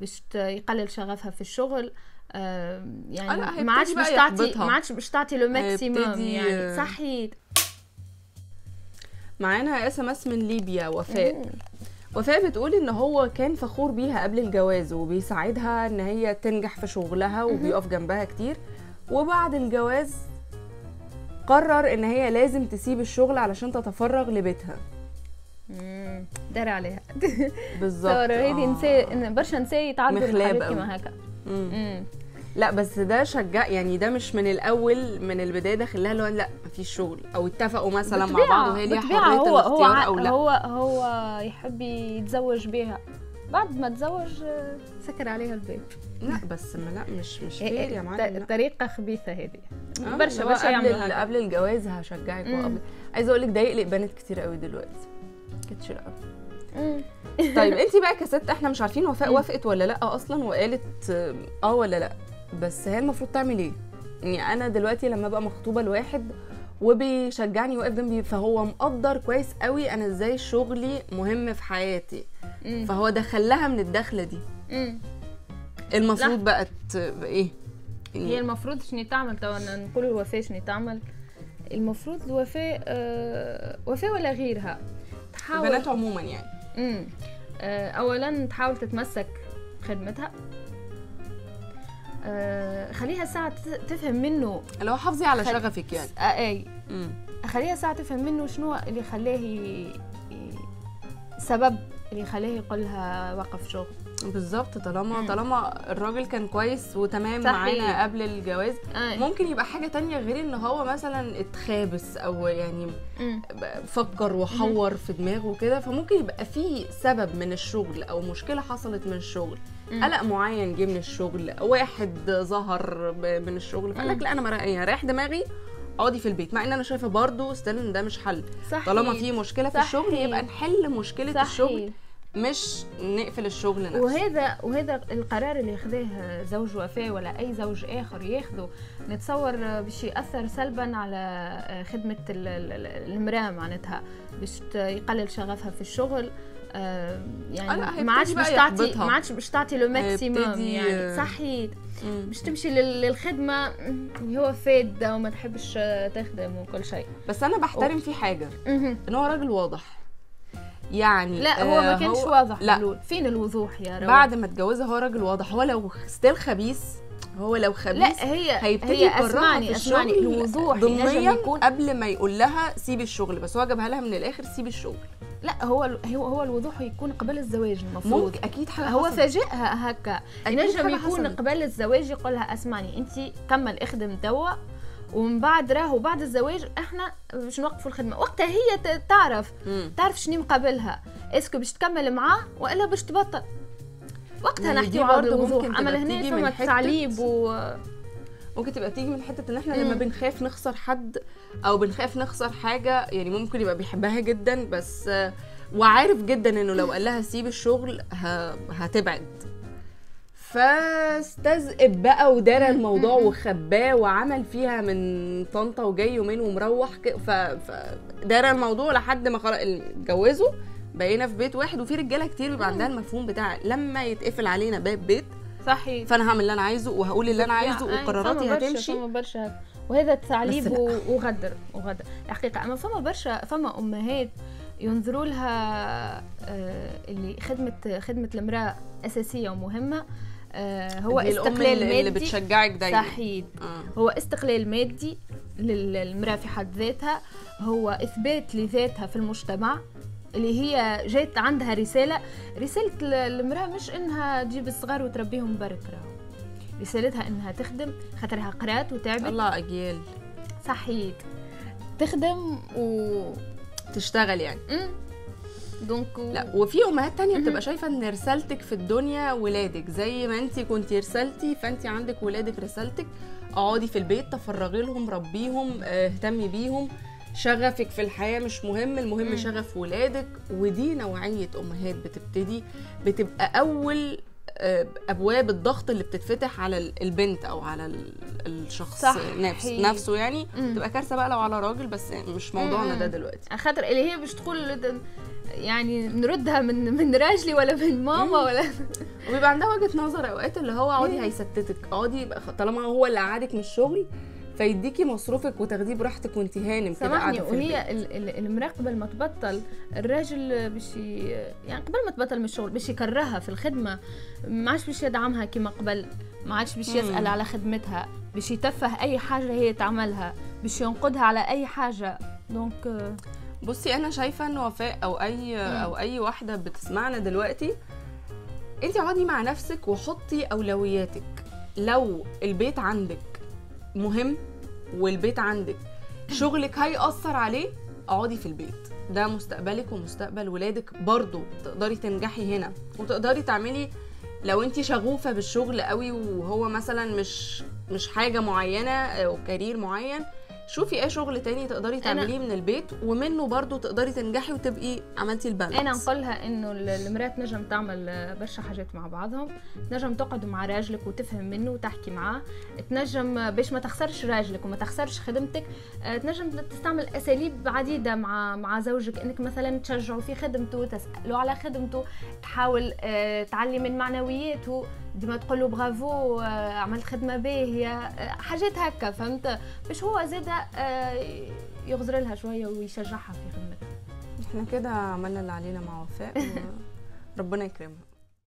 باش يقلل شغفها في الشغل آه، يعني آه ما عادش باش تعطي. ما عادش باش تعطي le maximum يعني. صحيت. معانا SMS من ليبيا وفاء. وفاء بتقول إن هو كان فخور بيها قبل الجواز وبيساعدها إن هي تنجح في شغلها وبيقف جنبها كتير. وبعد الجواز قرر إن هي لازم تسيب الشغل علشان تتفرغ لبيتها. مم، دار عليها بالظبط تصور هيدي آه. نساء إن برشا نساء يتعرضوا لحاجات. كيما هكا مم. مم. لا بس ده شجع يعني ده مش من الأول من البداية داخلها اللي هو لا مفيش شغل أو اتفقوا مثلا مع بعض وهي ليها حرية هو هو الاختيار ع- أو لا هو هو يحب يتزوج بها بعد ما تزوج سكر عليها الباب لا بس ما لا مش مش إيه، فير إيه، يا ط- معلم لا. طريقة خبيثة هذه آه، برشا هو برشا قبل. قبل الجواز هشجعك عايزة أقول لك ده يقلق بنات كتير قوي دلوقتي كتير قوي. طيب انت بقى كست إحنا مش عارفين وفاء. وافقت ولا لأ أصلا وقالت آه، آه ولا لأ. بس هي المفروض تعمل إيه؟ يعني أنا دلوقتي لما أبقى مخطوبة لواحد وبيشجعني واقف جنبي فهو مقدر كويس قوي أنا إزاي شغلي مهم في حياتي. مم. فهو دخلها من الدخلة دي. مم. المفروض بقى ت- إيه؟ هي المفروض شنو تعمل تو نقول الوفاء شنو تعمل. المفروض الوفاء آه وفاء ولا غيرها؟ تحاول. البنات عموما يعني. مم. آه، اولا تحاول تتمسك بخدمتها. آه، خليها ساعة تفهم منه. اللي هو حافظي على خل- شغفك يعني. آه، أي. خليها ساعة تفهم منه شنو اللي خلاه سبب اللي خلاه يقولها وقف شغل. بالظبط طالما مم. طالما الراجل كان كويس وتمام. معانا قبل الجواز آه. ممكن يبقى حاجة تانية غير إن هو مثلا اتخابس أو يعني مم. فكر وحور في دماغه كده فممكن يبقى في سبب من الشغل أو مشكلة حصلت من الشغل مم. قلق معين جه من الشغل واحد ظهر من الشغل فقال لك مم. لا أنا يعني رايح دماغي اقعدي في البيت مع إن أنا شايفة برضه ستيل إن ده مش حل صحيح طالما في مشكلة في الشغل صحيح. يبقى نحل مشكلة صحيح. الشغل مش نقفل الشغل نفسه. وهذا وهذا القرار اللي ياخذه زوج وفاء ولا أي زوج آخر ياخذه نتصور باش يأثر سلبا على خدمة ال- ال- المرأة معناتها باش يقلل شغفها في الشغل. يعني ما عادش باش تعطي. ما عادش باش تعطي لو ماكسيموم يعني. صحيح. مم. باش تمشي لل- للخدمة هو فاده وما تحبش تخدم وكل شيء. بس أنا بحترم فيه حاجة. مهم. إن هو راجل واضح. يعني لا هو ما آه، كانش هو- واضح لا حلول. فين الوضوح يا روان بعد ما اتجوزها هو راجل واضح هو لو ستيل خبيث هو لو خبيث لا هي هيبتدي هي اسمعني في اسمعني الوضوح ضمنيا يكون قبل ما يقول لها سيبي الشغل بس هو جابها لها من الآخر سيبي الشغل لا هو هو هو الوضوح يكون قبل الزواج المفروض ممكن أكيد حاجة هو. فاجئها هكا ينجم يكون. قبل الزواج يقول لها اسمعني انت كمل إخدم توا ومن بعد راهو بعد الزواج إحنا باش نوقفوا الخدمة وقتها هي تعرف مم. تعرف شنو مقابلها اسكو باش تكمل معاه والا باش تبطل وقتها يعني نحكيو على برضه ممكن اما لهنا فما تعليب و ممكن تبقى تيجي من حتة إن إحنا. لما بنخاف نخسر حد أو بنخاف نخسر حاجة يعني ممكن يبقى بيحبها جدا بس وعارف جدا إنه لو قال لها سيب الشغل. هتبعد فاستذئب بقى ودار الموضوع وخباه وعمل فيها من طنطا وجاي يومين ومروح. فدار الموضوع لحد ما خلاص اتجوزوا بقينا في بيت واحد وفي رجالة كتير بيبقى عندها المفهوم بتاع لما يتقفل علينا باب بيت صحيح. فأنا هعمل اللي أنا عايزه وهقول اللي أنا عايزه وقراراتي هتمشي. فما برشا. هيك. وهذا تعليب وغدر وغدر. الحقيقة أما فما برشا فما أمهات ينظروا لها آه، اللي خدمة خدمة المرأة أساسية ومهمة هو دي الأم استقلال مادي اللي بتشجعك دايما. صحيح. آه. هو استقلال مادي لل- للمراه في حد ذاتها هو إثبات لذاتها في المجتمع اللي هي جات عندها رسالة. رسالة ال- المرأة مش إنها تجيب الصغار وتربيهم برك رسالتها إنها تخدم خاطرها قرات وتعبت. الله أجيال. صحيت تخدم و تشتغل يعني. دونك. لا وفي أمهات تانية بتبقى شايفة إن رسالتك في الدنيا ولادك زي ما انت كنتي رسالتي فانت عندك ولادك رسالتك اقعدي في البيت تفرغي لهم ربيهم آه، اهتمي بيهم شغفك في الحياة مش مهم المهم مم. شغف ولادك ودي نوعية أمهات بتبتدي بتبقى أول آه، أبواب الضغط اللي بتتفتح على ال- البنت أو على ال- الشخص صح. نفس نفسه يعني مم. تبقى كارثة بقى لو على راجل بس مش موضوعنا ده مم. دلوقتي خاطر اللي هي باش تقول يعني نردها من من راجلي ولا من ماما ولا وبيبقى عندها وجهة نظر أوقات اللي هو اقعدي مم. هيستتك اقعدي طالما هو اللي قعدك من الشغل فيديكي مصروفك وتاخديه براحتك وانت هانم كده سامحني قاعدة وهي ال- ال- المراه قبل ما تبطل الراجل باش يعني قبل ما تبطل من الشغل باش يكرهها في الخدمة ما عادش باش يدعمها كما قبل ما عادش باش. يسأل على خدمتها باش يتفه أي حاجة هي تعملها باش ينقدها على أي حاجة. donc آه، بصي أنا شايفة ان وفاء أو اي أو أي واحدة بتسمعنا دلوقتي انت اقعدي مع نفسك وحطي أولوياتك. لو البيت عندك مهم والبيت عندك. شغلك هيأثر عليه اقعدي في البيت. ده مستقبلك ومستقبل ولادك برضو. تقدري تنجحي هنا وتقدري تعملي لو انت شغوفة بالشغل قوي وهو مثلا مش مش حاجة معينة أو كارير معين شوفي إيه شغل تاني تقدري تعمليه من البيت ومنه برضو تقدري تنجحي وتبقي عملتي البالانس. أنا نقولها إنه ال- المراه تنجم تعمل برشا حاجات مع بعضهم تنجم تقعد مع راجلك وتفهم منه وتحكي معاه تنجم باش ما تخسرش راجلك وما تخسرش خدمتك آه، تنجم تستعمل أساليب عديدة مع مع زوجك إنك مثلا تشجعه في خدمته تسأله على خدمته تحاول آه، تعلي من معنوياته ديما تقول له برافو آه، عملت خدمة باهيه حاجات هكا فهمت؟ باش هو زاده آه، يغزر لها شوية ويشجعها في خدمتها. إحنا كده عملنا اللي علينا مع وفاء وربنا يكرمها